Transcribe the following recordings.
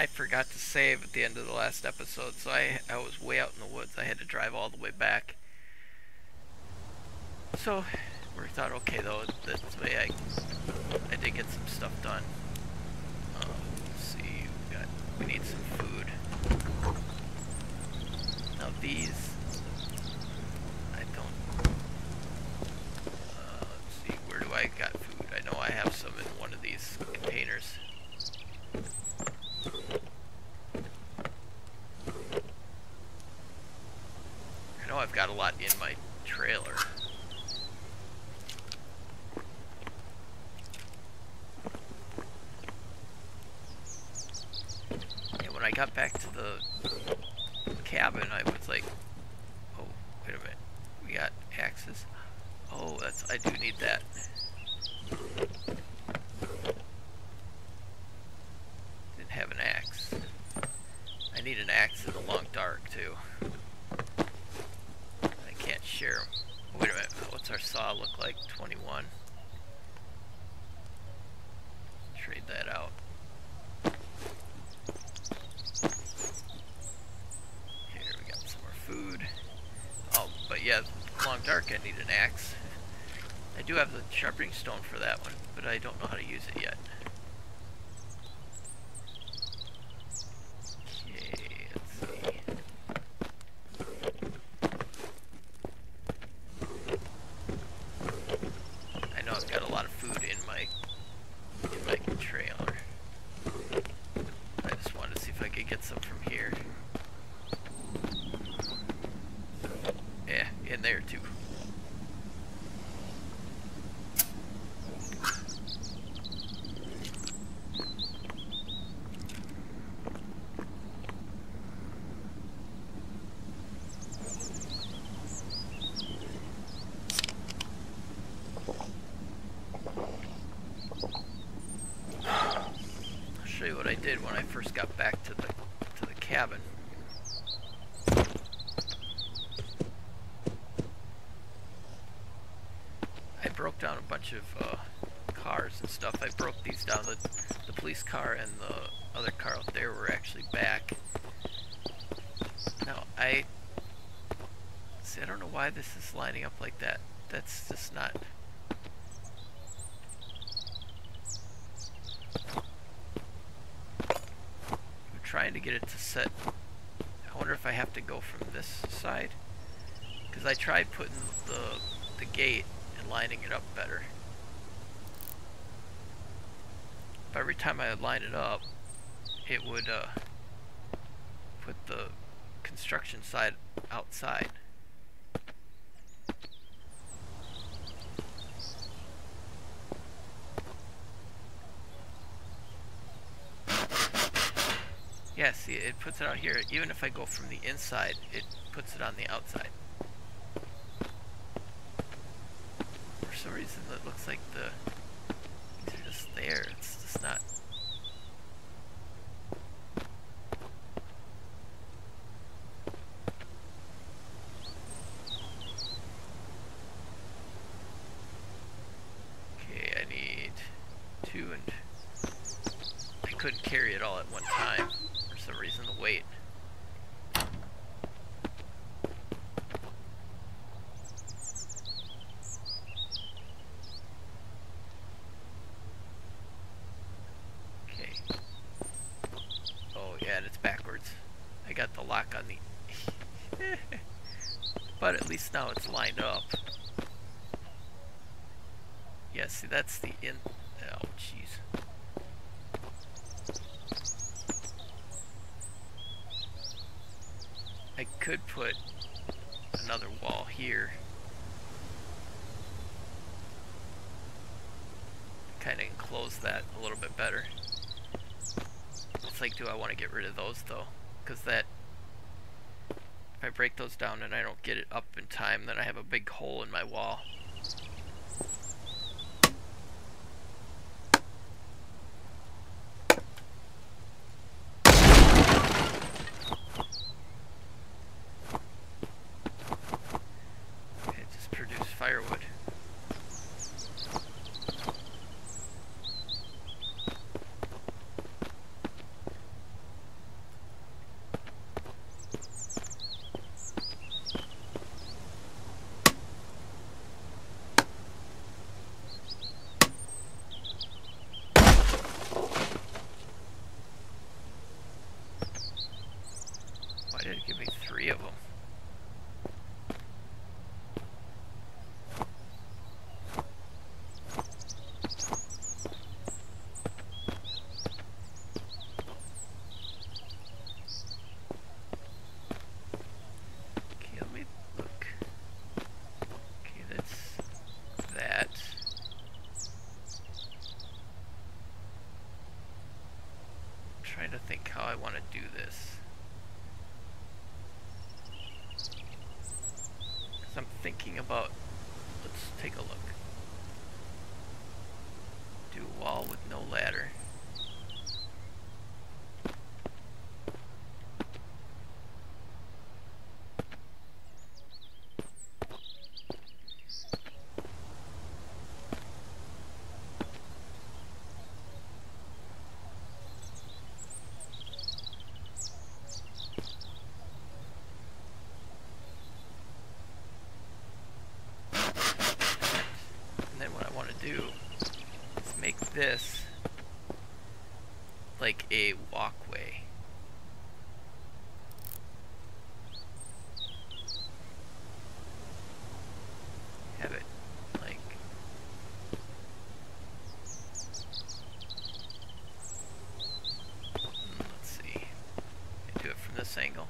I forgot to save at the end of the last episode, so I, I was way out in the woods. I had to drive all the way back. So, we thought, okay though, this way I, I did get some stuff done. Uh, let's see, we, got, we need some food. Now these, I don't, uh, let's see, where do I got food? I know I have some in one of these containers. I know I've got a lot in my trailer. And when I got back to the cabin, I was like, oh, wait a minute. We got axes. Oh, that's, I do need that. Didn't have an axe. I need an axe in the long dark, too. I can't share them. Wait a minute, what's our saw look like? 21. Trade that out. Here, we got some more food. Oh, but yeah, long dark, I need an axe. I do have the sharpening stone for that one, but I don't know how to use it yet. Okay, let's see. I know I've got a lot of food in my in my trailer. I just wanted to see if I could get some from here. Yeah, in there too. I'll show you what I did when I first got back to the to the cabin. I broke down a bunch of uh, cars and stuff. I broke these down. The, the police car and the other car out there were actually back. Now, I... See, I don't know why this is lining up like that. That's just not... I'm trying to get it to set... I wonder if I have to go from this side? Because I tried putting the, the gate and lining it up better. But every time I line it up, it would uh, put the construction side outside. Yeah, see, it puts it out here. Even if I go from the inside, it puts it on the outside. For some reason, it looks like the these are just there. It's just not. Okay, I need two and I couldn't carry it all at one time for some reason. The weight. Okay. Oh yeah, and it's backwards. I got the lock on the... but at least now it's lined up. Yeah, see that's the in... Oh, jeez. I could put another wall here. Kind of enclose that a little bit better. It's like, do I want to get rid of those though? Because that, if I break those down and I don't get it up in time, then I have a big hole in my wall. Okay, just produce firewood. Trying to think how I want to do this. Because I'm thinking about, let's take a look. Do a wall with no ladder. And then what I want to do is make this like a walkway. Have it like Hmm, let's see. I do it from this angle.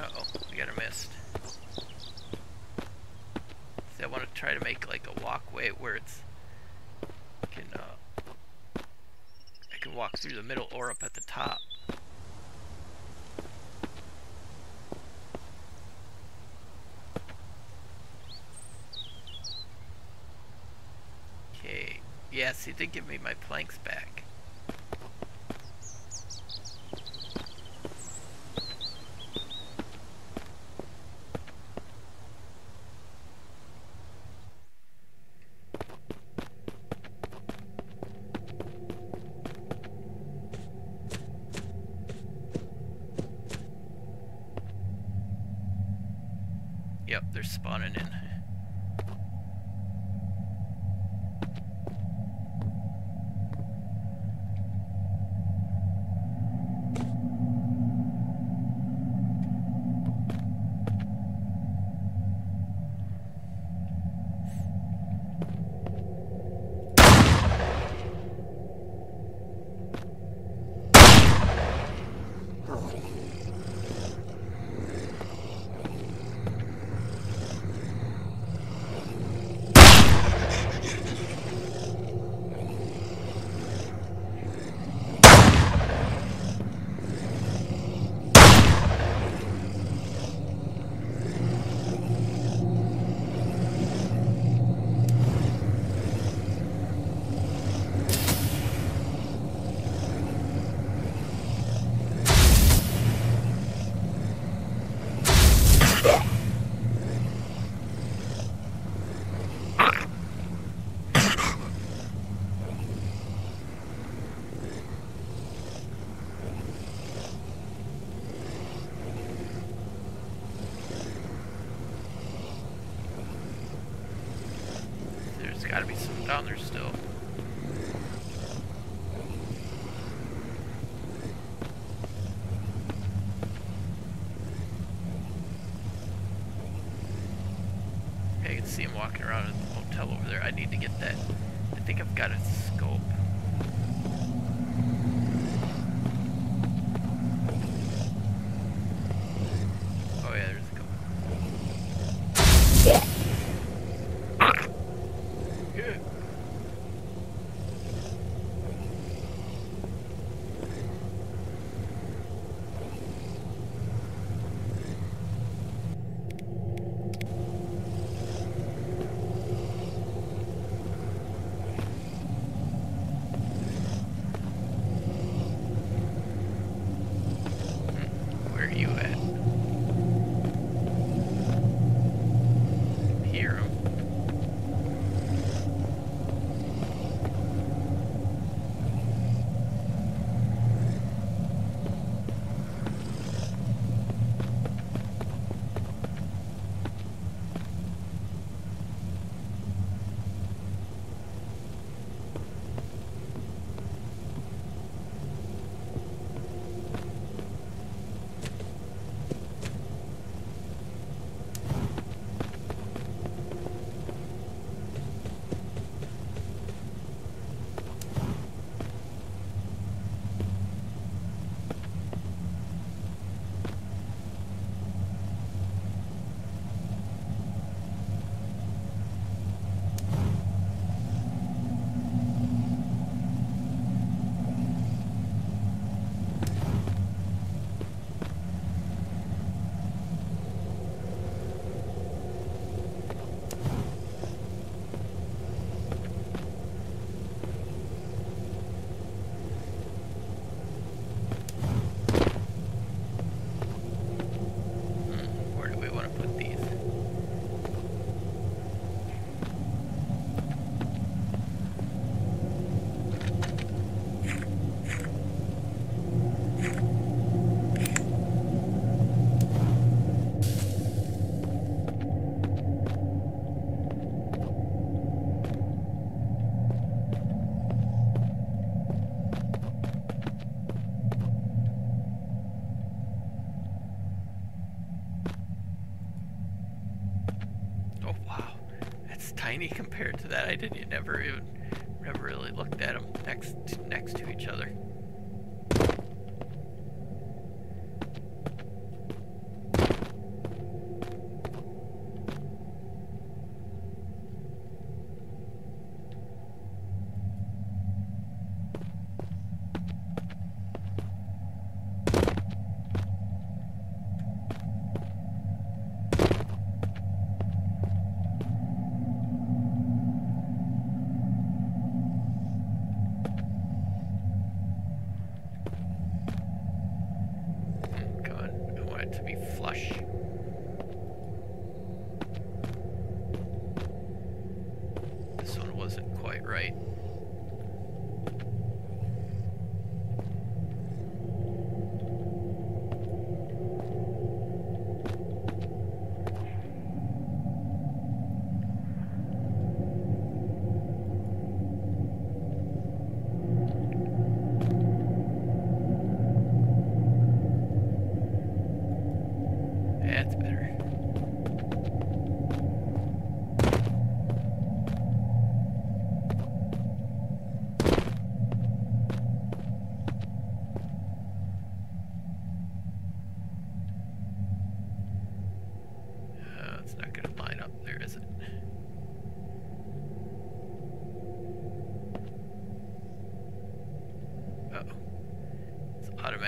Uh-oh, we got a mist. See, I want to try to make like a it's can uh I can walk through the middle or up at the top. Okay. Yes, he did give me my planks back. Yep, they're spawning in. There's gotta be some down there still. I can see him walking around at the motel over there. I need to get that. I think I've got a tiny compared to that. I didn't never even never really looked at them next next to each other.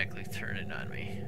Automatically turning on me.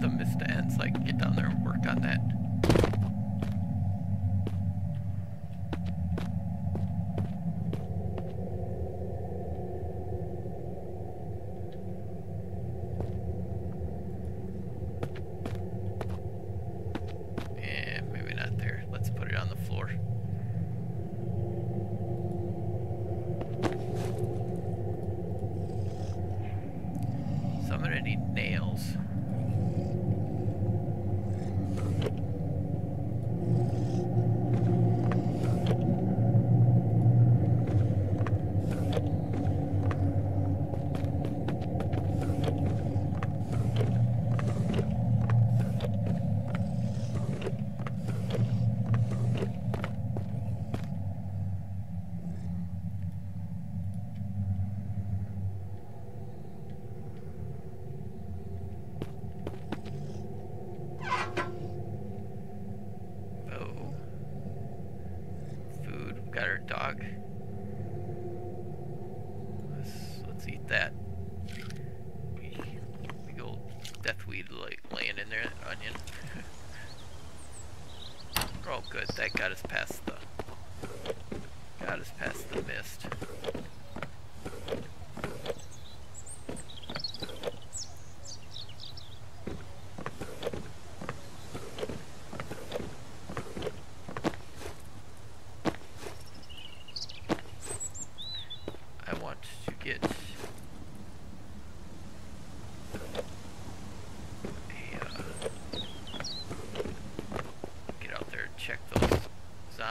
the mist to end so I can get down there and work on that.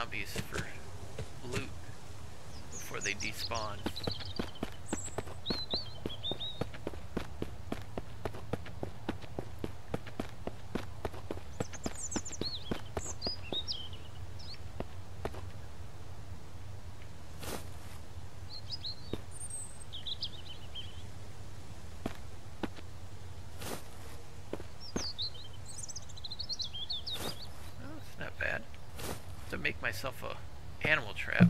Zombies for loot before they despawn. Make myself a animal trap.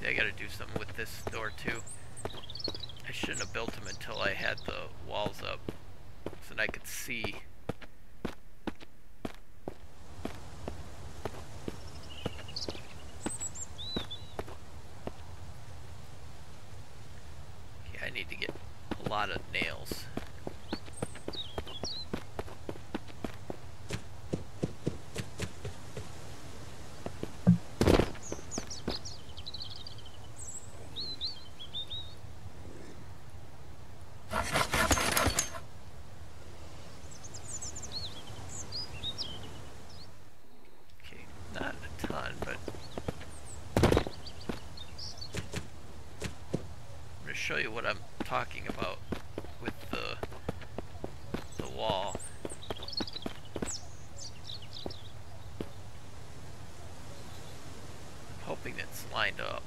See, I gotta do something with this door too. I shouldn't have built them until I had the walls up so that I could see show you what I'm talking about with the the wall. I'm hoping it's lined up.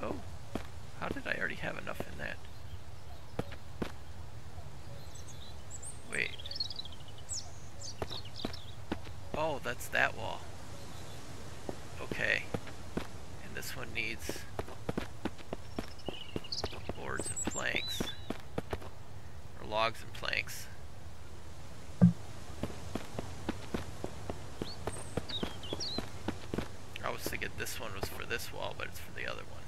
Oh, how did I already have enough in that? Oh, that's that wall. Okay. And this one needs boards and planks. Or logs and planks. I was thinking this one was for this wall, but it's for the other one.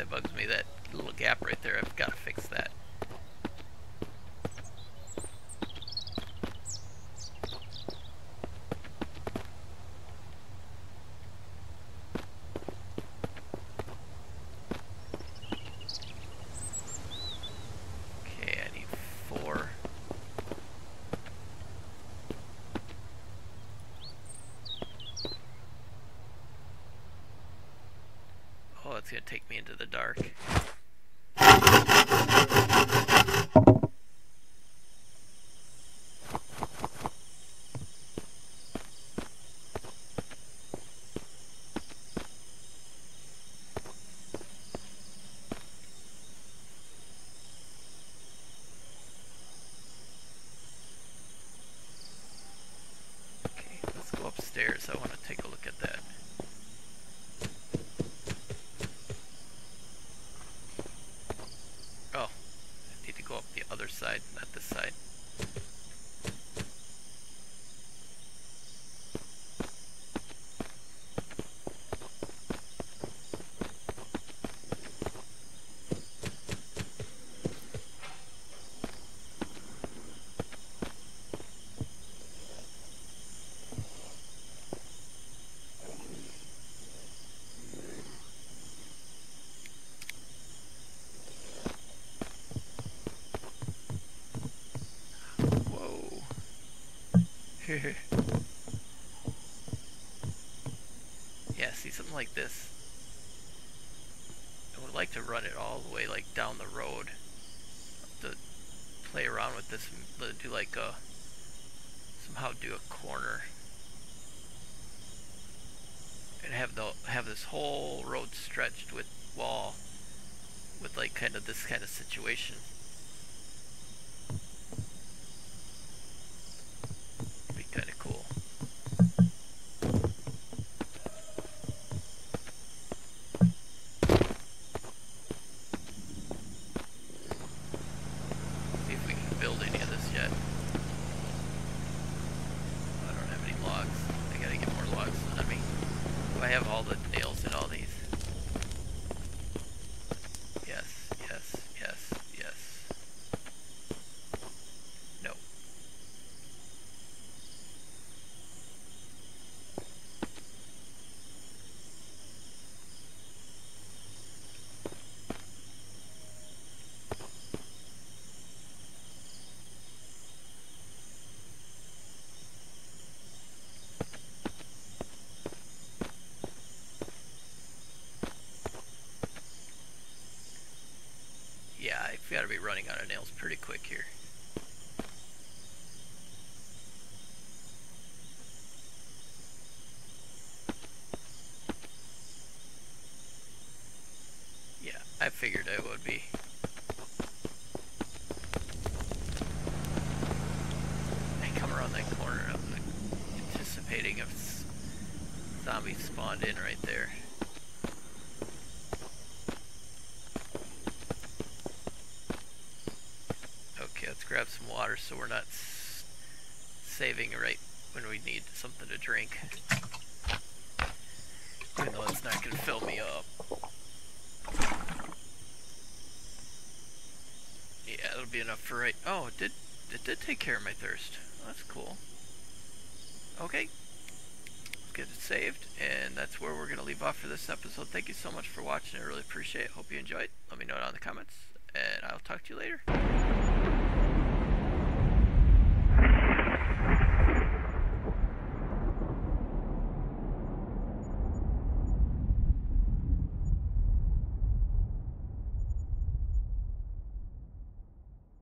That bugs me. That little gap right there. I've got to fix that. It's to take me into the dark. upstairs. I want to take a look at that. Oh, I need to go up the other side, not this side. Whoa. yeah, see something like this. I would like to run it all the way like down the road. To play around with this and do like a somehow do a corner. And have the have this whole road stretched with wall with like kind of this kind of situation. Be kind of cool. See if we can build any of this yet. I don't have any logs. I gotta get more logs on me. Do I have all the nails in all these? Yes, yes, yes, yes. No. Yeah, I've got to be running out of nails pretty quick here. Yeah, I figured I would be. I come around that corner, I'm like, anticipating if s- zombies spawned in right there. Okay, let's grab some water so we're not saving right when we need something to drink. Even though it's not going to fill me up. Yeah, it'll be enough for right. Oh, it did. It did take care of my thirst. That's cool. Okay. Let's get it saved, and that's where we're going to leave off for this episode. Thank you so much for watching. I really appreciate it. Hope you enjoyed. Let me know down in the comments, and I'll talk to you later.